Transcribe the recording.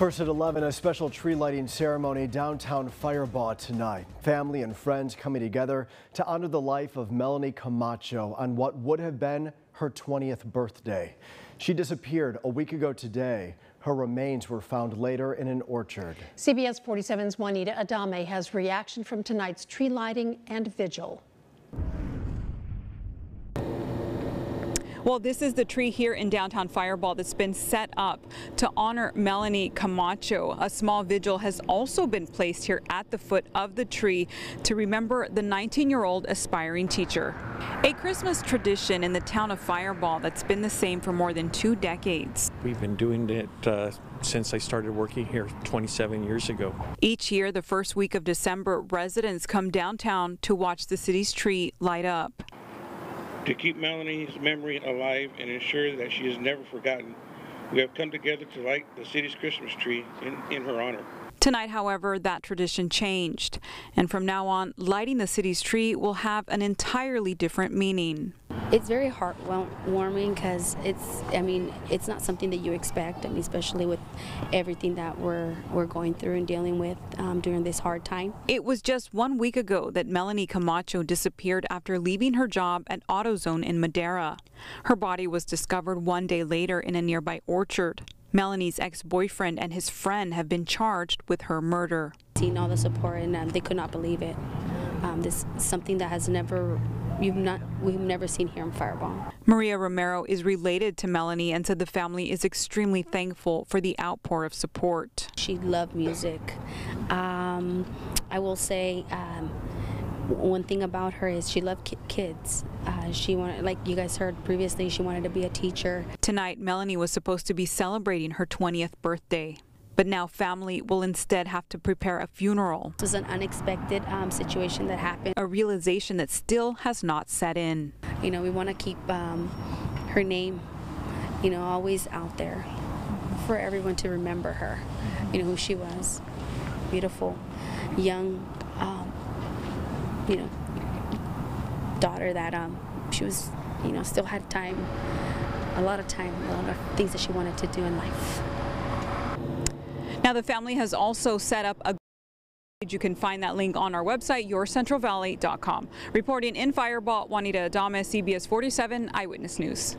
First at 11, a special tree lighting ceremony downtown Firebaugh tonight. Family and friends coming together to honor the life of Melanie Camacho on what would have been her 20th birthday. She disappeared a week ago today. Her remains were found later in an orchard. CBS 47's Juanita Adame has reaction from tonight's tree lighting and vigil. Well, this is the tree here in downtown Firebaugh that's been set up to honor Melanie Camacho. A small vigil has also been placed here at the foot of the tree to remember the 19-year-old aspiring teacher. A Christmas tradition in the town of Firebaugh that's been the same for more than two decades. We've been doing it uh, since I started working here 27 years ago. Each year, the first week of December, residents come downtown to watch the city's tree light up. To keep Melanie's memory alive and ensure that she is never forgotten, we have come together to light the city's Christmas tree in, in her honor. Tonight, however, that tradition changed. And from now on, lighting the city's tree will have an entirely different meaning. It's very heartwarming because it's, I mean, it's not something that you expect. I mean, especially with everything that we're we're going through and dealing with um, during this hard time. It was just one week ago that Melanie Camacho disappeared after leaving her job at AutoZone in Madera. Her body was discovered one day later in a nearby orchard. Melanie's ex-boyfriend and his friend have been charged with her murder. Seeing all the support and um, they could not believe it. Um, this something that has never you've not we've never seen here in Firebaugh. Maria Romero is related to Melanie and said the family is extremely thankful for the outpour of support. She loved music. Um, I will say um, one thing about her is she loved ki kids. Uh, she wanted, like you guys heard previously, she wanted to be a teacher. Tonight, Melanie was supposed to be celebrating her 20th birthday. But now family will instead have to prepare a funeral. It was an unexpected um, situation that happened. A realization that still has not set in. You know, we want to keep um, her name, you know, always out there for everyone to remember her, you know, who she was. Beautiful, young, um, you know, daughter that um, she was, you know, still had time, a lot of time, a lot of things that she wanted to do in life. Now the family has also set up a you can find that link on our website, yourcentralvalley.com. Reporting in Firebaugh, Juanita Adames, CBS 47 Eyewitness News.